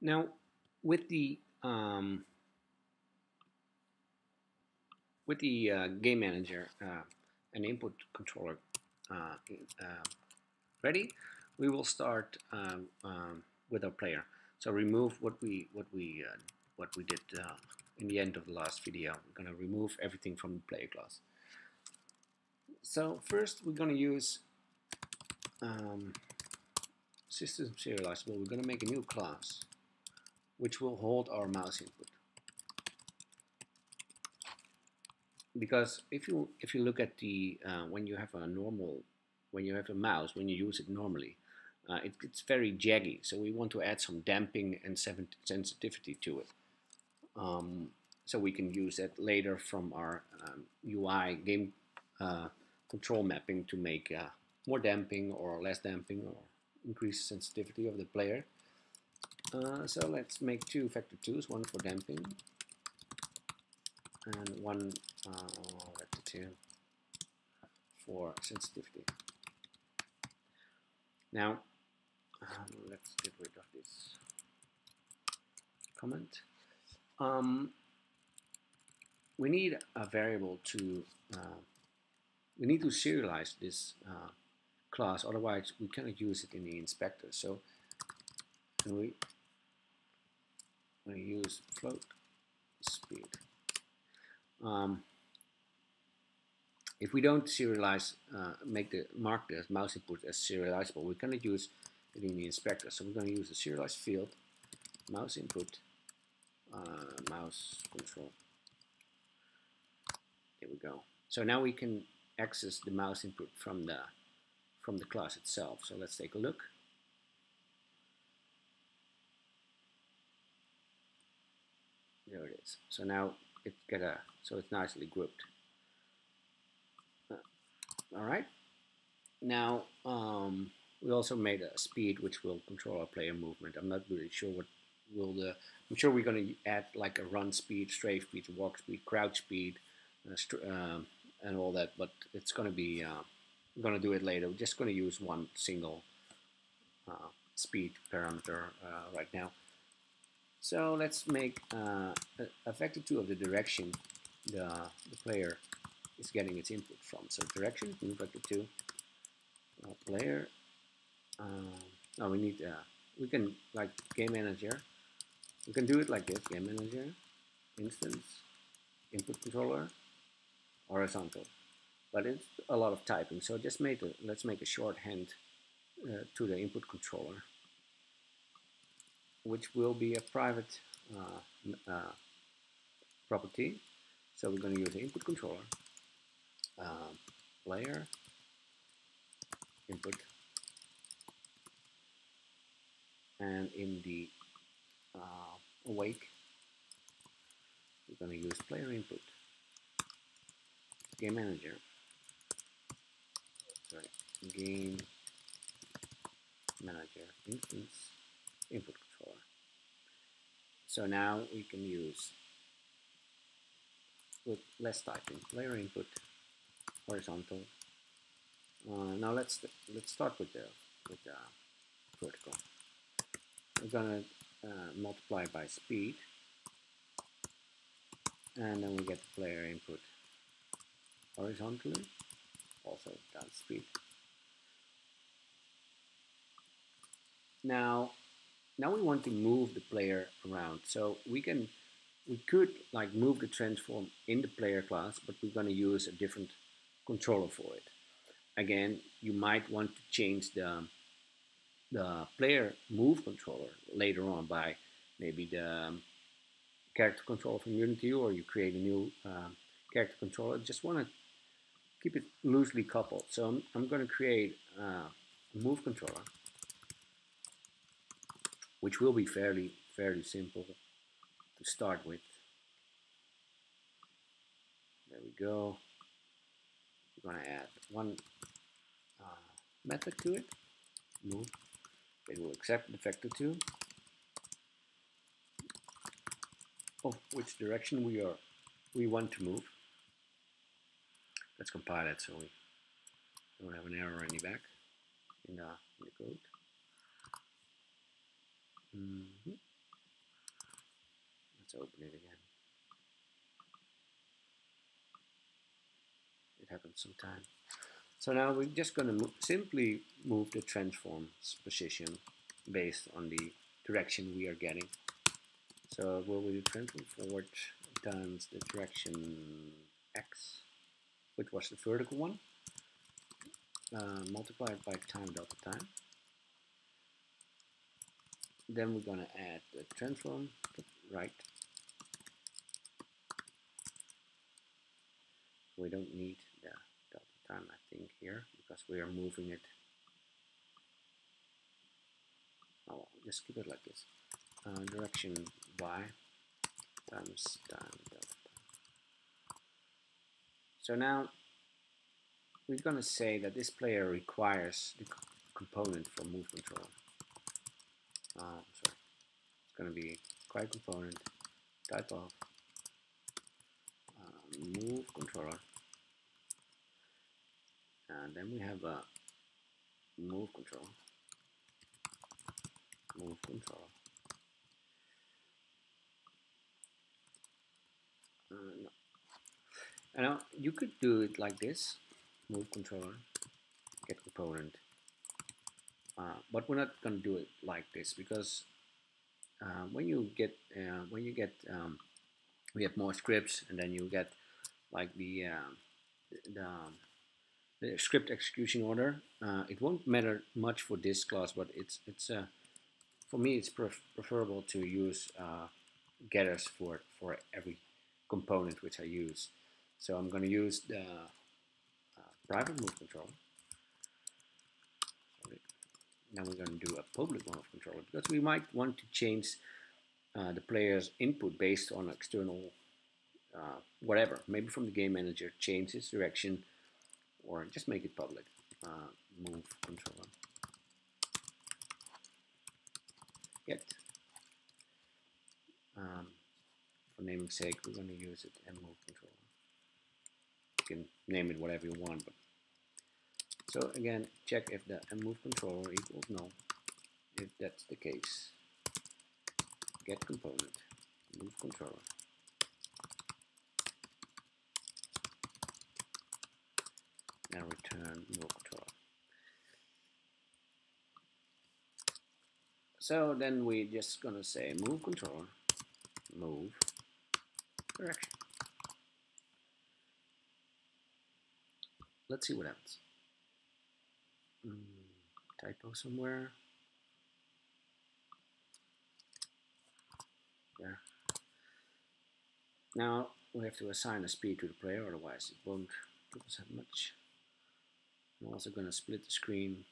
Now, with the um, with the uh, game manager uh, and input controller uh, uh ready, we will start um, um, with our player. So remove what we what we uh, what we did in the end of the last video. We're going to remove everything from the player class. So first we're going to use um, system serializable. We're going to make a new class which will hold our mouse input. Because if you if you look at the uh, when you have a normal when you have a mouse when you use it normally uh, it, it's very jaggy so we want to add some damping and sensitivity to it um, so we can use that later from our um, UI game uh, control mapping to make uh, more damping or less damping or increase sensitivity of the player. Uh, so let's make two vector 2s, one for damping and one uh, vector 2 for sensitivity. Now, um, let's get rid of this comment. Um, we need a variable to, uh, we need to serialize this uh, class, otherwise we cannot use it in the inspector. So can we, we use float speed. Um, if we don't serialize, uh, make the mark the mouse input as serializable, we cannot use it in the inspector. So we're going to use the serialized field, mouse input, uh, mouse control. There we go. So now we can access the mouse input from the from the class itself. So let's take a look. So now it get a so it's nicely grouped. Uh, all right. Now um, we also made a speed which will control our player movement. I'm not really sure what will the. I'm sure we're going to add like a run speed, strafe speed, walk speed, crouch speed, uh, uh, and all that. But it's going to be. Uh, going to do it later. We're just going to use one single uh, speed parameter uh, right now. So let's make uh, a vector 2 of the direction the, the player is getting its input from. So direction, new vector 2, uh, player. Uh, we need, uh, we can, like game manager, we can do it like this, game manager, instance, input controller, horizontal but it's a lot of typing. So just make a, let's make a shorthand uh, to the input controller, which will be a private uh, uh, property. So we're going to use the input controller, uh, player, input, and in the uh, awake, we're going to use player input, game manager, sorry, game manager instance input. So now we can use with less typing player input horizontal. Uh, now let's let's start with the with the vertical. We're gonna uh, multiply by speed, and then we get the player input horizontally also down speed. Now, now we want to move the player around. So we can, we could like move the transform in the player class, but we're going to use a different controller for it. Again, you might want to change the the player move controller later on by maybe the um, character controller from Unity, or you create a new uh, character controller. Just want to keep it loosely coupled. So I'm, I'm going to create uh, a move controller, which will be fairly fairly simple to start with. There we go. We're going to add one uh, method to it. Move. It will accept the vector 2 of which direction we are we want to move. Let's compile it so we don't have an error in the back in the, in the code. Mm -hmm. Let's open it again. It happens sometime. So now we're just going to mo simply move the transform's position based on the direction we are getting. So we'll do transform forward times the direction x, which was the vertical one, uh, multiplied by time delta time. Then we're going to add the transform right. We don't need the double time I think here because we are moving it. Oh just keep it like this. Uh, direction y times time delta so now we're going to say that this player requires the component for move control sorry it's going to be required component. Type of uh, move controller. And then we have a move control move control uh, no. and now you could do it like this. Move controller. Get component uh, but we're not going to do it like this because uh, when you get uh, when you get um, we have more scripts and then you get like the uh, the, um, the script execution order. Uh, it won't matter much for this class, but it's it's uh, for me it's pref preferable to use getters for for every component which I use. So I'm going to use the private move control. Now we're going to do a public move controller because we might want to change uh, the player's input based on external uh, whatever. Maybe from the game manager, change its direction or just make it public. Uh, move controller. Get. Um, for naming sake, we're going to use it and move controller. You can name it whatever you want, but so again, check if the move controller equals no. If that's the case, get component, move controller. and return move controller. So then we're just gonna say move controller, move direction. Let's see what happens. Mm, typo somewhere. There. Now we have to assign a speed to the player, otherwise it won't give us that much. I'm also going to split the screen.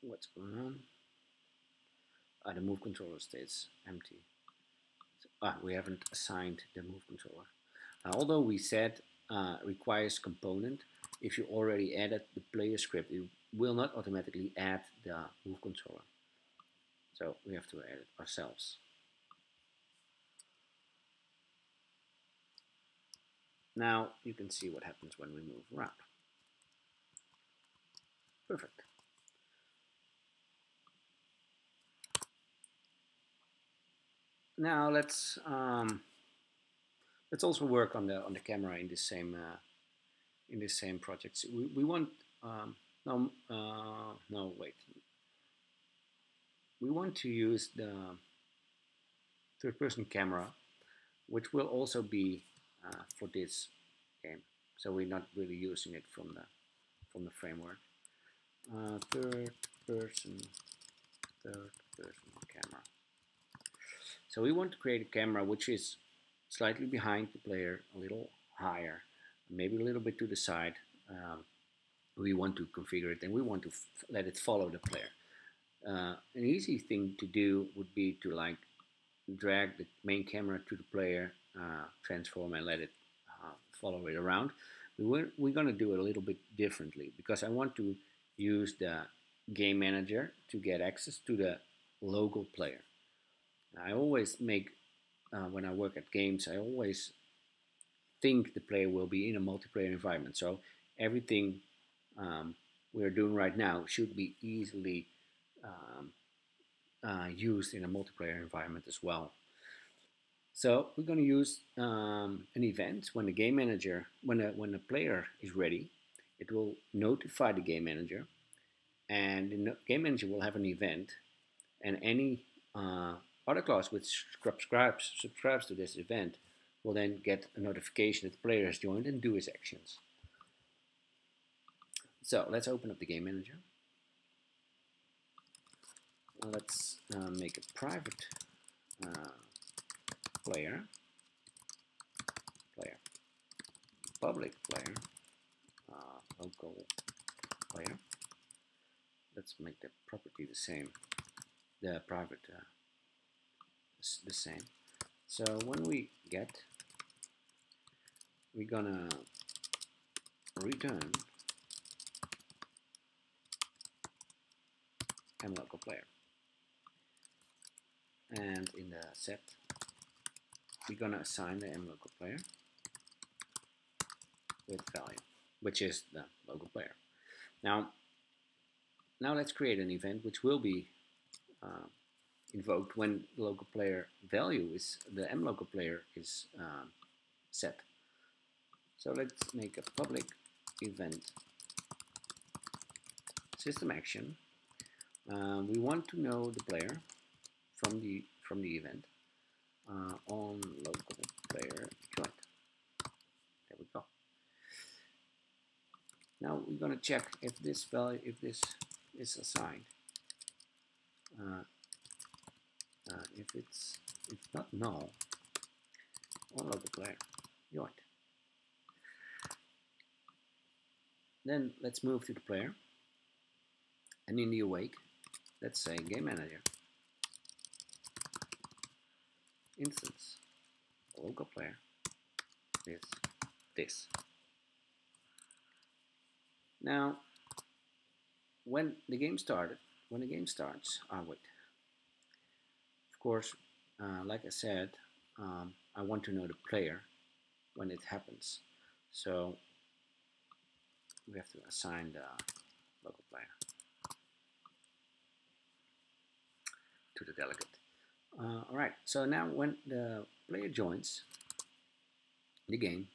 What's going on? Ah, the move controller stays empty. Ah, we haven't assigned the move controller. Uh, although we said uh, requires component, if you already added the player script, it will not automatically add the move controller. So we have to add it ourselves. Now you can see what happens when we move around. Perfect. Now let's um, let's also work on the on the camera in this same uh, in this same project. we, we want um, no uh, no wait. We want to use the third person camera, which will also be uh, for this game. So we're not really using it from the from the framework. Uh, third person, third person camera. So we want to create a camera which is slightly behind the player, a little higher, maybe a little bit to the side. Um, we want to configure it and we want to let it follow the player. Uh, an easy thing to do would be to like drag the main camera to the player uh, transform and let it uh, follow it around. We we're going to do it a little bit differently because I want to use the game manager to get access to the local player. I always make, uh, when I work at games, I always think the player will be in a multiplayer environment. So everything um, we're doing right now should be easily um, uh, used in a multiplayer environment as well. So we're going to use um, an event when the game manager, when a, when the player is ready, it will notify the game manager, and the game manager will have an event, and any uh, other class which subscribes subscribes to this event will then get a notification that the player has joined and do his actions. So let's open up the game manager. Let's uh, make a private uh, player, player, public player, uh, local player. Let's make the property the same, the private uh, the same. So when we get, we're gonna return mlocal player. And in the set, we're gonna assign the mlocal player with value, which is the local player. Now, now let's create an event which will be uh, invoked when the local player value is the m local player is uh, set. So let's make a public event system action. Uh, we want to know the player from the from the event uh, on local player joint. There we go. Now we're going to check if this value if this is assigned. Uh, uh, if it's if not null on local player joint. Then let's move to the player. And in the awake, let's say game manager. Instance, local player is this. Now, when the game started, when the game starts, ah wait, course, uh, like I said, um, I want to know the player when it happens. So we have to assign the local player to the delegate. Uh, all right, so now when the player joins the game,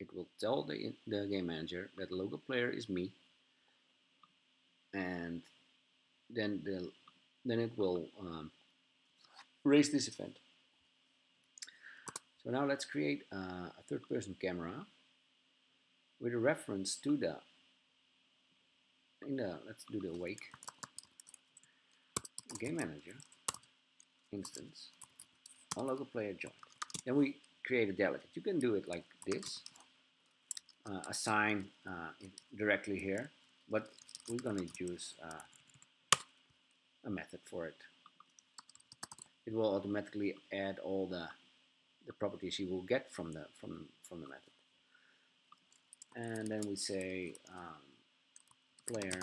it will tell the, the game manager that the local player is me and then the then it will um, raise this event. So now let's create a, a third person camera with a reference to the in the let's do the awake game manager instance on local player joint. Then we create a delegate. You can do it like this, uh, assign uh, directly here, but we're going to use uh, a method for it it will automatically add all the the properties you will get from the from from the method. And then we say um, player.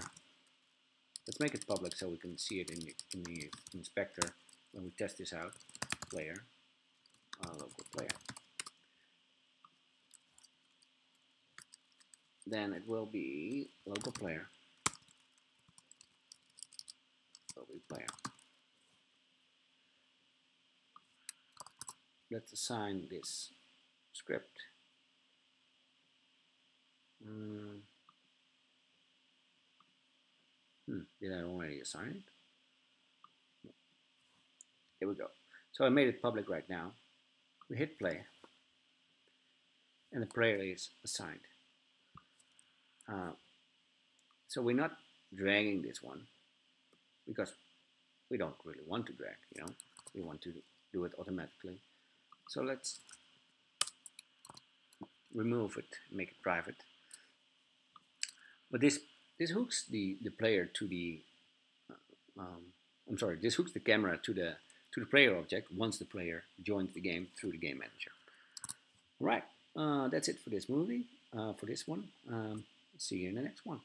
Let's make it public so we can see it in the, in the inspector when we test this out. Player. Uh, local player. Then it will be local player. Local player let's assign this script um, hmm, did I already assign it? Here we go. So I made it public right now. We hit play and the player is assigned. Uh, so we're not dragging this one because we don't really want to drag, you know. We want to do it automatically. So let's remove it, make it private. But this this hooks the the player to the uh, um, I'm sorry, this hooks the camera to the to the player object once the player joins the game through the game manager. Right, uh, that's it for this movie, uh, for this one. Um, see you in the next one.